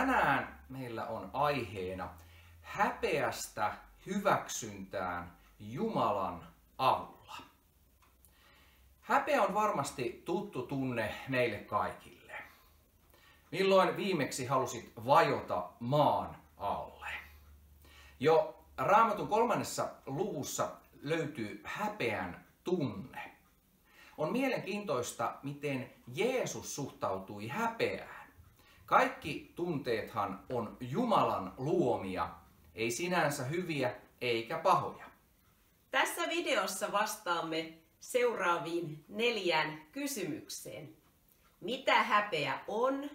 Tänään meillä on aiheena häpeästä hyväksyntään Jumalan avulla. Häpeä on varmasti tuttu tunne meille kaikille. Milloin viimeksi halusit vajota maan alle? Jo Raamatun kolmannessa luvussa löytyy häpeän tunne. On mielenkiintoista, miten Jeesus suhtautui häpeään. Kaikki tunteethan on Jumalan luomia, ei sinänsä hyviä eikä pahoja. Tässä videossa vastaamme seuraaviin neljään kysymykseen. Mitä häpeä on?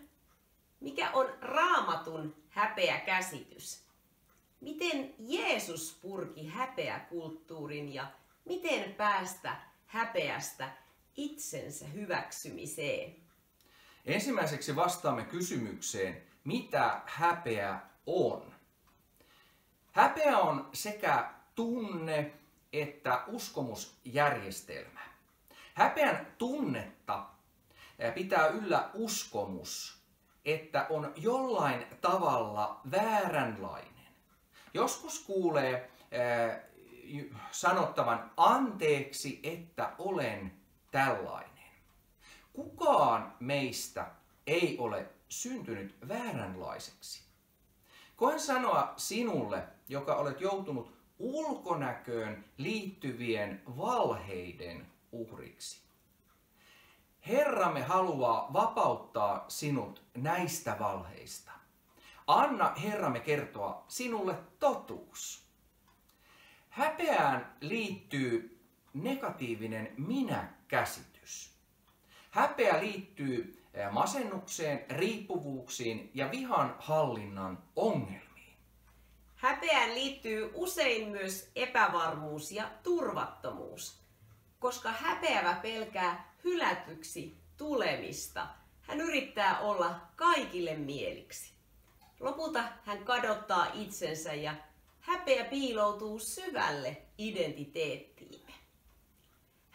Mikä on raamatun häpeäkäsitys? Miten Jeesus purki häpeäkulttuurin ja miten päästä häpeästä itsensä hyväksymiseen? Ensimmäiseksi vastaamme kysymykseen, mitä häpeä on. Häpeä on sekä tunne että uskomusjärjestelmä. Häpeän tunnetta pitää yllä uskomus, että on jollain tavalla vääränlainen. Joskus kuulee sanottavan anteeksi, että olen tällainen. Kukaan meistä ei ole syntynyt vääränlaiseksi. Koen sanoa sinulle, joka olet joutunut ulkonäköön liittyvien valheiden uhriksi. Herramme haluaa vapauttaa sinut näistä valheista. Anna Herramme kertoa sinulle totuus. Häpeään liittyy negatiivinen minä-käsitys. Häpeä liittyy masennukseen, riippuvuuksiin ja vihan hallinnan ongelmiin. Häpeään liittyy usein myös epävarmuus ja turvattomuus, koska häpeävä pelkää hylätyksi tulemista. Hän yrittää olla kaikille mieliksi. Lopulta hän kadottaa itsensä ja häpeä piiloutuu syvälle identiteettiimme.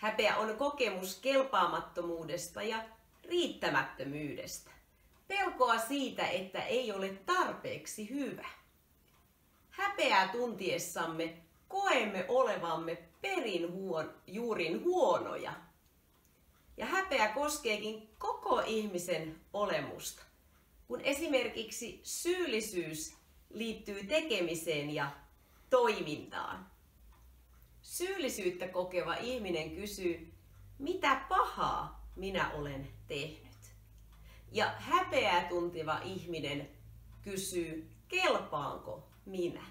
Häpeä on kokemus kelpaamattomuudesta ja riittämättömyydestä. Pelkoa siitä, että ei ole tarpeeksi hyvä. Häpeää tuntiessamme koemme olevamme perin huon, juurin huonoja. Ja häpeä koskeekin koko ihmisen olemusta. Kun esimerkiksi syyllisyys liittyy tekemiseen ja toimintaan. Syyllisyyttä kokeva ihminen kysyy, mitä pahaa minä olen tehnyt? Ja häpeää tuntiva ihminen kysyy, kelpaanko minä?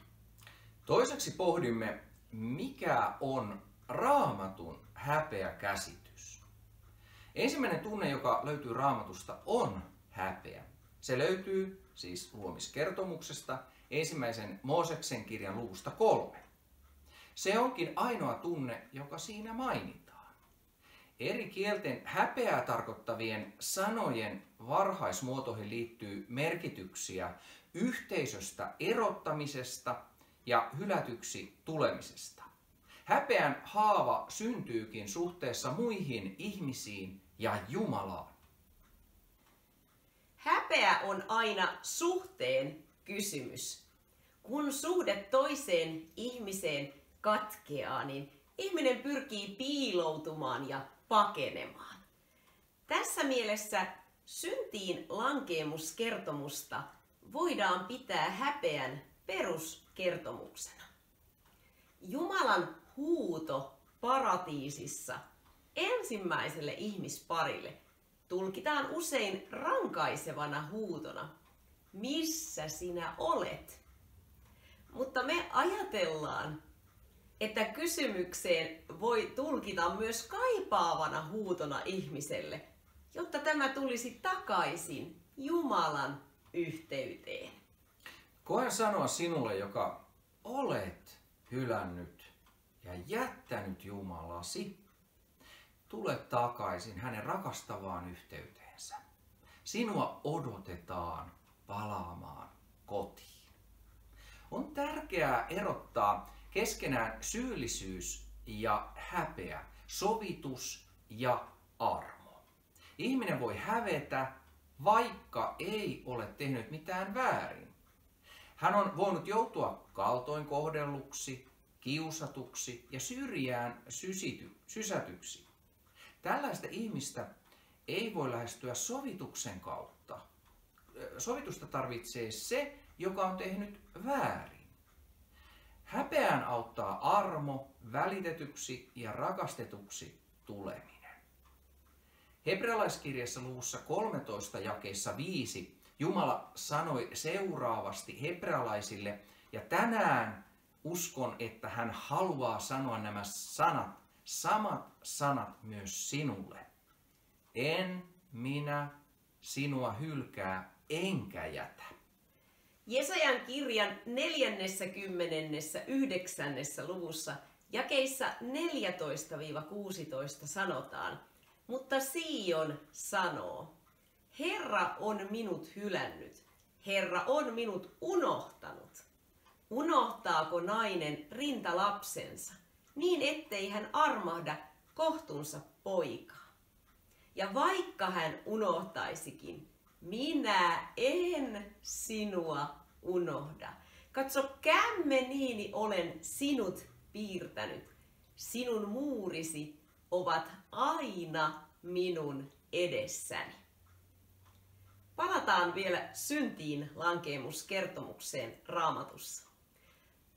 Toiseksi pohdimme, mikä on raamatun häpeäkäsitys. Ensimmäinen tunne, joka löytyy raamatusta, on häpeä. Se löytyy siis luomiskertomuksesta ensimmäisen Mooseksen kirjan luvusta kolme. Se onkin ainoa tunne, joka siinä mainitaan. Eri kielten häpeää tarkoittavien sanojen varhaismuotoihin liittyy merkityksiä yhteisöstä erottamisesta ja hylätyksi tulemisesta. Häpeän haava syntyykin suhteessa muihin ihmisiin ja Jumalaan. Häpeä on aina suhteen kysymys. Kun suhde toiseen ihmiseen katkeaa, niin ihminen pyrkii piiloutumaan ja pakenemaan. Tässä mielessä syntiin lankeemuskertomusta voidaan pitää häpeän peruskertomuksena. Jumalan huuto paratiisissa ensimmäiselle ihmisparille tulkitaan usein rankaisevana huutona. Missä sinä olet? Mutta me ajatellaan, että kysymykseen voi tulkita myös kaipaavana huutona ihmiselle, jotta tämä tulisi takaisin Jumalan yhteyteen. Koen sanoa sinulle, joka olet hylännyt ja jättänyt Jumalasi, tule takaisin hänen rakastavaan yhteyteensä. Sinua odotetaan palaamaan kotiin. On tärkeää erottaa keskenään syyllisyys ja häpeä, sovitus ja armo. Ihminen voi hävetä vaikka ei ole tehnyt mitään väärin. Hän on voinut joutua kaltoin kohdelluksi, kiusatuksi ja syrjään sysity, sysätyksi. Tällaista ihmistä ei voi lähestyä sovituksen kautta. Sovitusta tarvitsee se, joka on tehnyt väärin. Häpeään auttaa armo, välitetyksi ja rakastetuksi tuleminen. Hebrealaiskirjassa luvussa 13 jakeessa 5 Jumala sanoi seuraavasti hebrealaisille, ja tänään uskon, että hän haluaa sanoa nämä sanat, samat sanat myös sinulle. En minä sinua hylkää enkä jätä. Jesajan kirjan 49. luvussa jakeissa 14-16 sanotaan, mutta Sion sanoo, Herra on minut hylännyt, Herra on minut unohtanut. Unohtaako nainen rintalapsensa, niin ettei hän armahda kohtunsa poikaa? Ja vaikka hän unohtaisikin, minä en sinua unohda. Katso, kämmeniini olen sinut piirtänyt. Sinun muurisi ovat aina minun edessäni. Palataan vielä syntiin lankeemuskertomukseen raamatussa.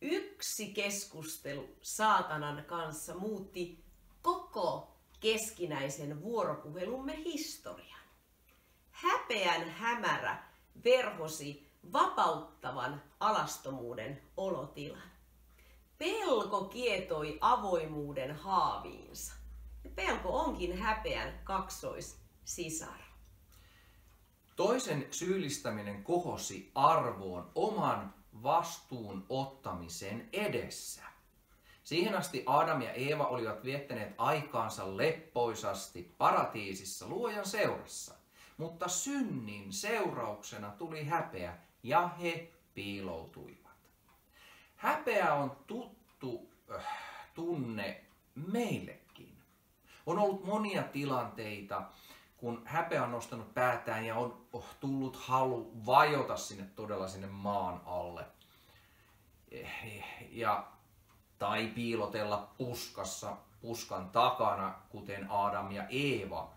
Yksi keskustelu saatanan kanssa muutti koko keskinäisen vuoropuhelumme historian. Häpeän hämärä verhosi vapauttavan alastomuuden olotilan. Pelko kietoi avoimuuden haaviinsa. Pelko onkin häpeän kaksoissisar. Toisen syyllistäminen kohosi arvoon oman vastuun ottamisen edessä. Siihen asti Adam ja Eeva olivat viettäneet aikaansa leppoisasti paratiisissa luojan seurassa, mutta synnin seurauksena tuli häpeä ja he piiloutuivat. Häpeä on tuttu äh, tunne meillekin. On ollut monia tilanteita, kun häpeä on nostanut päätään ja on oh, tullut halu vajota sinne todella sinne maan alle. Ja, tai piilotella puskassa, puskan takana, kuten Adam ja Eeva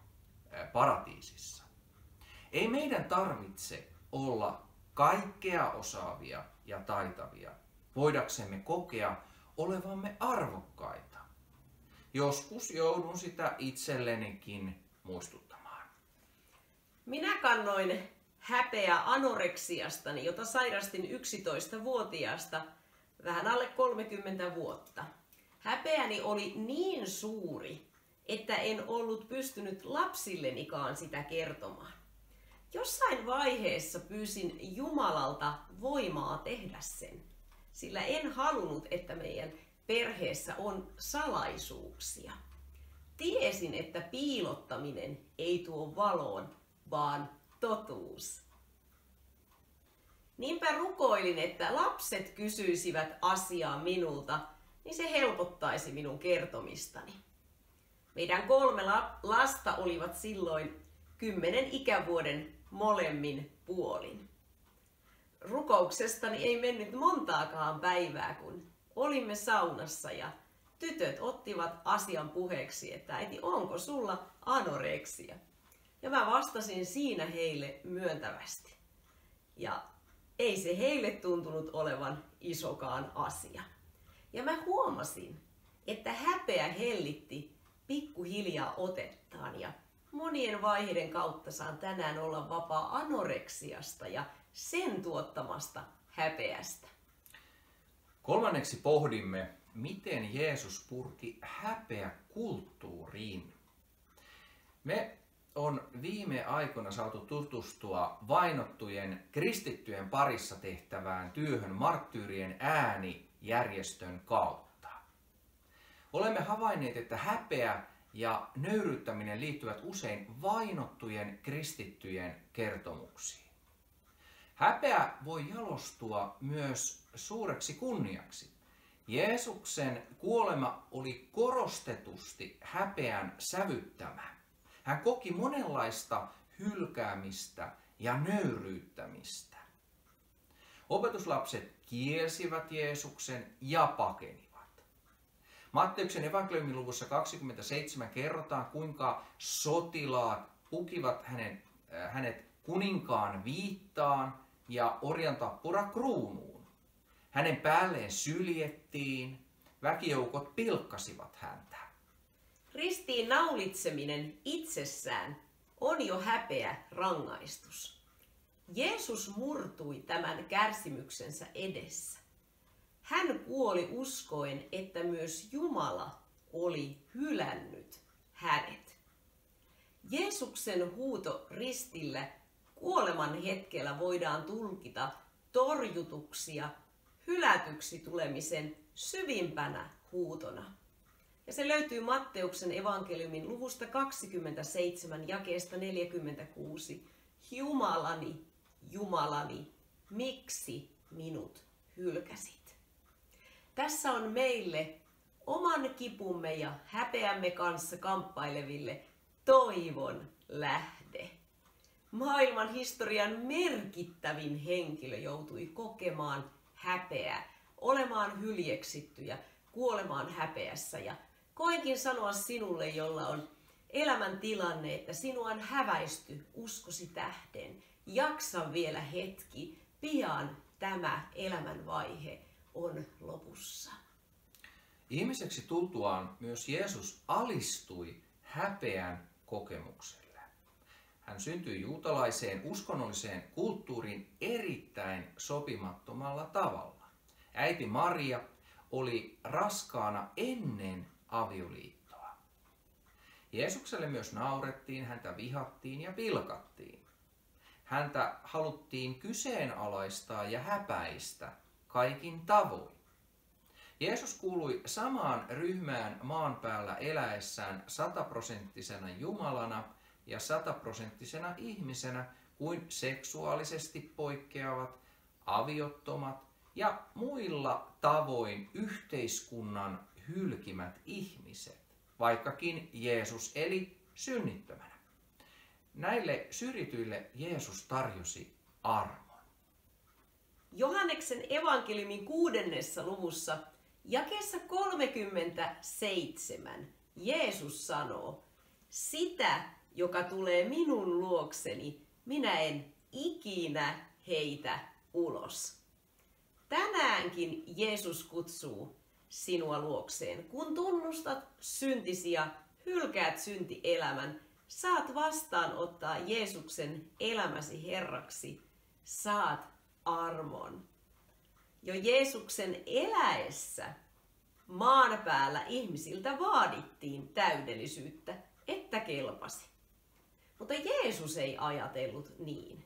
paratiisissa. Ei meidän tarvitse olla kaikkea osaavia ja taitavia, voidaksemme kokea olevamme arvokkaita. Joskus joudun sitä itsellenikin muistuttamaan. Minä kannoin häpeä anoreksiastani, jota sairastin 11-vuotiaasta vähän alle 30 vuotta. Häpeäni oli niin suuri, että en ollut pystynyt lapsillenikaan sitä kertomaan. Jossain vaiheessa pyysin Jumalalta voimaa tehdä sen, sillä en halunnut, että meidän perheessä on salaisuuksia. Tiesin, että piilottaminen ei tuo valoon, vaan totuus. Niinpä rukoilin, että lapset kysyisivät asiaa minulta, niin se helpottaisi minun kertomistani. Meidän kolme lasta olivat silloin kymmenen ikävuoden molemmin puolin. Rukouksestani ei mennyt montaakaan päivää, kun olimme saunassa ja tytöt ottivat asian puheeksi, että äiti, onko sulla anoreksia? Ja mä vastasin siinä heille myöntävästi. Ja ei se heille tuntunut olevan isokaan asia. Ja mä huomasin, että häpeä hellitti pikkuhiljaa otettaan ja monien vaiheiden kautta saan tänään olla vapaa anoreksiasta ja sen tuottamasta häpeästä. Kolmanneksi pohdimme, miten Jeesus purki häpeä kulttuuriin. Me on viime aikoina saatu tutustua vainottujen kristittyjen parissa tehtävään työhön marttyyrien äänijärjestön kautta. Olemme havainneet, että häpeä ja nöyryttäminen liittyvät usein vainottujen kristittyjen kertomuksiin. Häpeä voi jalostua myös suureksi kunniaksi. Jeesuksen kuolema oli korostetusti häpeän sävyttämä. Hän koki monenlaista hylkäämistä ja nöyryyttämistä. Opetuslapset kielsivät Jeesuksen ja pakenivat. Matteuksen evankeliumin luvussa 27 kerrotaan, kuinka sotilaat pukivat hänen, äh, hänet kuninkaan viittaan ja orjan tappura kruunuun. Hänen päälleen syljettiin, väkijoukot pilkkasivat häntä. Ristiin naulitseminen itsessään on jo häpeä rangaistus. Jeesus murtui tämän kärsimyksensä edessä. Hän kuoli uskoen, että myös Jumala oli hylännyt hänet. Jeesuksen huuto ristillä kuoleman hetkellä voidaan tulkita torjutuksia hylätyksi tulemisen syvimpänä huutona. Ja se löytyy Matteuksen evankeliumin luvusta 27 jakeesta 46. Jumalani, Jumalani, miksi minut hylkäsit? Tässä on meille oman kipumme ja häpeämme kanssa kamppaileville toivon lähde. Maailman historian merkittävin henkilö joutui kokemaan häpeää, olemaan hyljeksitty ja kuolemaan häpeässä. Ja koinkin sanoa sinulle, jolla on elämän tilanne, että sinua on häväisty uskosi tähden. Jaksa vielä hetki, pian tämä elämän vaihe on lopussa. Ihmiseksi tultuaan myös Jeesus alistui häpeän kokemukselle. Hän syntyi juutalaiseen uskonnolliseen kulttuuriin erittäin sopimattomalla tavalla. Äiti Maria oli raskaana ennen avioliittoa. Jeesukselle myös naurettiin, häntä vihattiin ja pilkattiin. Häntä haluttiin kyseenalaistaa ja häpäistä kaikin tavoin. Jeesus kuului samaan ryhmään maan päällä eläessään sataprosenttisena Jumalana ja sataprosenttisena ihmisenä kuin seksuaalisesti poikkeavat, aviottomat ja muilla tavoin yhteiskunnan hylkimät ihmiset, vaikkakin Jeesus eli synnittömänä. Näille syrjityille Jeesus tarjosi armon. Johanneksen evankeliumin kuudennessa luvussa jakeessa 37 Jeesus sanoo, sitä, joka tulee minun luokseni, minä en ikinä heitä ulos. Tänäänkin Jeesus kutsuu sinua luokseen. Kun tunnustat syntisi ja hylkäät syntielämän, saat vastaanottaa Jeesuksen elämäsi Herraksi. Saat armon. Jo Jeesuksen eläessä maan päällä ihmisiltä vaadittiin täydellisyyttä, että kelpasi. Mutta Jeesus ei ajatellut niin.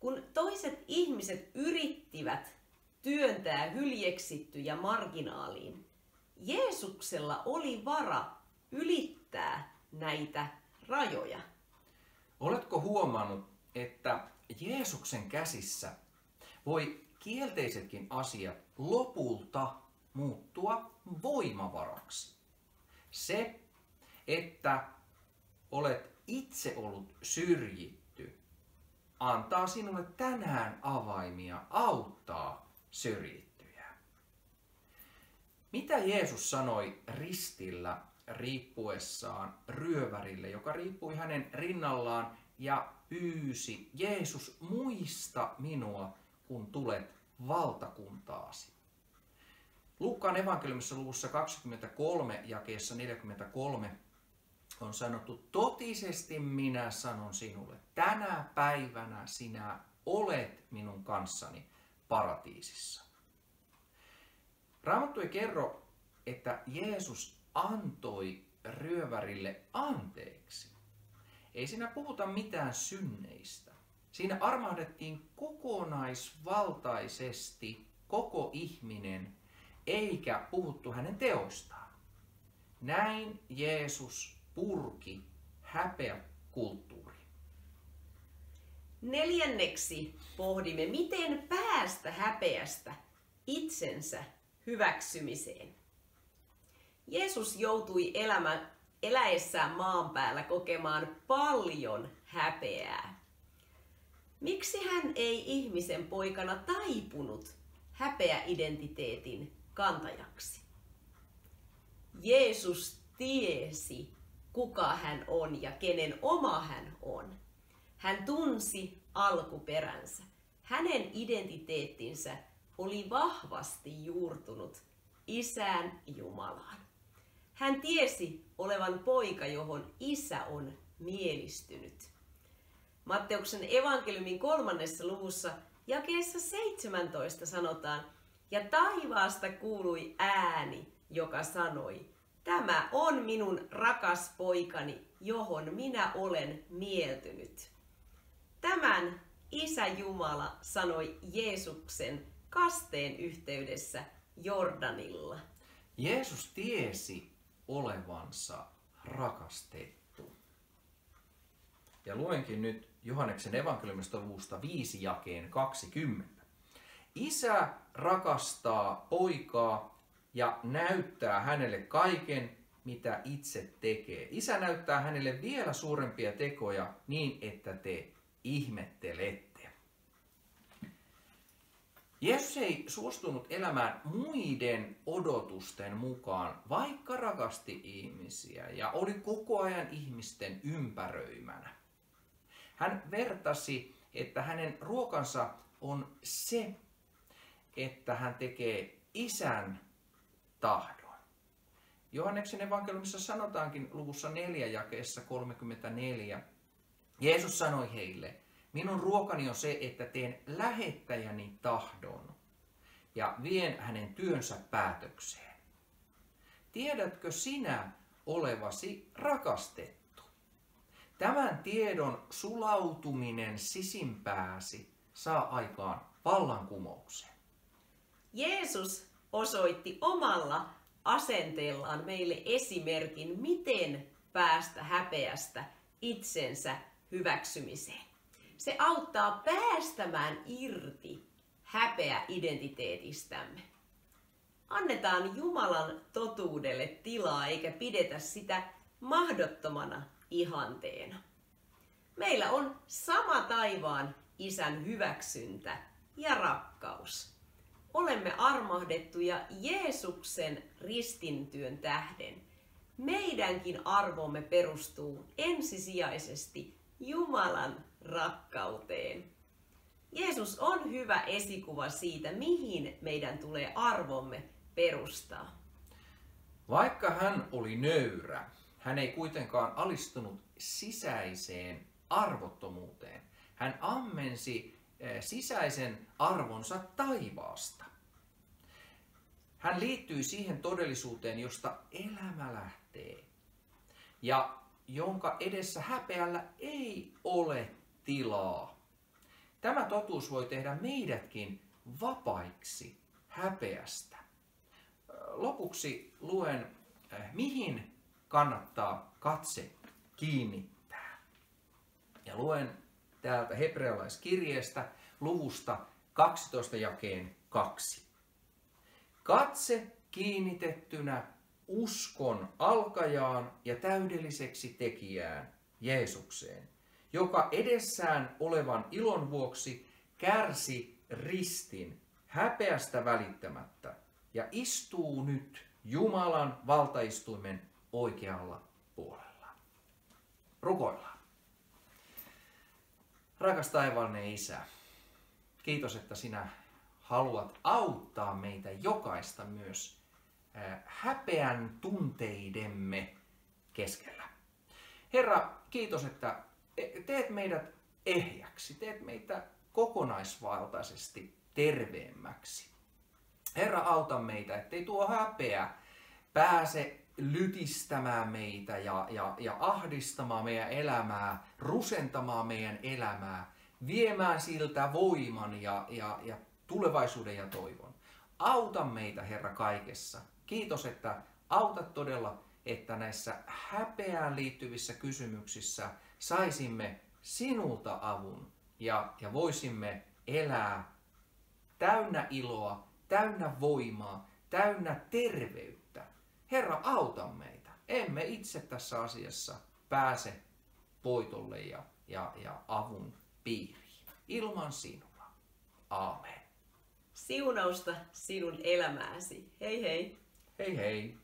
Kun toiset ihmiset yrittivät työntää hyljeksittyjä marginaaliin, Jeesuksella oli vara ylittää näitä rajoja. Oletko huomannut, että Jeesuksen käsissä voi kielteisetkin asiat lopulta muuttua voimavaraksi? Se, että olet itse ollut syrjitty, antaa sinulle tänään avaimia auttaa syrjittyjä. Mitä Jeesus sanoi ristillä riippuessaan ryövärille, joka riippui hänen rinnallaan ja pyysi, Jeesus muista minua, kun tulet valtakuntaasi. Luukkaan evankeliumissa luvussa 23 jakeessa 43 on sanottu, totisesti minä sanon sinulle, tänä päivänä sinä olet minun kanssani paratiisissa. Raamattu ei kerro, että Jeesus antoi ryövärille anteeksi. Ei siinä puhuta mitään synneistä. Siinä armahdettiin kokonaisvaltaisesti koko ihminen, eikä puhuttu hänen teoistaan. Näin Jeesus purki häpeäkulttuuri. Neljänneksi pohdimme, miten päästä häpeästä itsensä hyväksymiseen. Jeesus joutui elämään eläessään maan päällä kokemaan paljon häpeää. Miksi hän ei ihmisen poikana taipunut häpeäidentiteetin kantajaksi? Jeesus tiesi, kuka hän on ja kenen oma hän on. Hän tunsi alkuperänsä. Hänen identiteettinsä oli vahvasti juurtunut isään Jumalaan. Hän tiesi olevan poika, johon isä on mielistynyt. Matteuksen evankeliumin kolmannessa luvussa jakeessa 17 sanotaan, ja taivaasta kuului ääni, joka sanoi, tämä on minun rakas poikani, johon minä olen mieltynyt. Tämän Isä Jumala sanoi Jeesuksen kasteen yhteydessä Jordanilla. Jeesus tiesi olevansa rakastettu. Ja luenkin nyt Johanneksen evankeliumista luvusta 5 jakeen 20. Isä rakastaa poikaa ja näyttää hänelle kaiken, mitä itse tekee. Isä näyttää hänelle vielä suurempia tekoja niin, että te ihmettelette. Jeesus ei suostunut elämään muiden odotusten mukaan, vaikka rakasti ihmisiä ja oli koko ajan ihmisten ympäröimänä. Hän vertasi, että hänen ruokansa on se, että hän tekee isän tahdon. Johanneksen evankeliumissa sanotaankin luvussa 4 jakeessa 34. Jeesus sanoi heille, minun ruokani on se, että teen lähettäjäni tahdon ja vien hänen työnsä päätökseen. Tiedätkö sinä olevasi rakastettu? Tämän tiedon sulautuminen sisimpääsi saa aikaan vallankumouksen. Jeesus osoitti omalla asenteellaan meille esimerkin, miten päästä häpeästä itsensä hyväksymiseen. Se auttaa päästämään irti häpeä-identiteetistämme. Annetaan Jumalan totuudelle tilaa eikä pidetä sitä mahdottomana ihanteena. Meillä on sama taivaan isän hyväksyntä ja rakkaus. Olemme armahdettuja Jeesuksen ristintyön tähden. Meidänkin arvomme perustuu ensisijaisesti Jumalan rakkauteen. Jeesus on hyvä esikuva siitä, mihin meidän tulee arvomme perustaa. Vaikka hän oli nöyrä, hän ei kuitenkaan alistunut sisäiseen arvottomuuteen. Hän ammensi eh, sisäisen arvonsa taivaasta. Hän liittyi siihen todellisuuteen, josta elämä lähtee. Ja jonka edessä häpeällä ei ole tilaa. Tämä totuus voi tehdä meidätkin vapaiksi häpeästä. Lopuksi luen, eh, mihin kannattaa katse kiinnittää. Ja luen täältä hebrealaiskirjeestä luvusta 12 jakeen 2. Katse kiinnitettynä uskon alkajaan ja täydelliseksi tekijään, Jeesukseen, joka edessään olevan ilon vuoksi kärsi ristin häpeästä välittämättä ja istuu nyt Jumalan valtaistuimen oikealla puolella. Rukoillaan. Rakas taivaallinen Isä, kiitos, että sinä haluat auttaa meitä jokaista myös häpeän tunteidemme keskellä. Herra, kiitos, että teet meidät ehjäksi, teet meitä kokonaisvaltaisesti terveemmäksi. Herra, auta meitä, ettei tuo häpeä pääse lytistämään meitä ja, ja, ja ahdistamaan meidän elämää, rusentamaan meidän elämää, viemään siltä voiman ja, ja, ja tulevaisuuden ja toivon. Auta meitä, Herra, kaikessa. Kiitos, että autat todella, että näissä häpeään liittyvissä kysymyksissä saisimme sinulta avun ja, ja voisimme elää täynnä iloa, täynnä voimaa, täynnä terveyttä. Herra, auta meitä. emme itse tässä asiassa pääse voitolle ja, ja, ja avun piiriin ilman sinua. Aamen. Siunausta sinun elämääsi. Hei hei! Hei hei!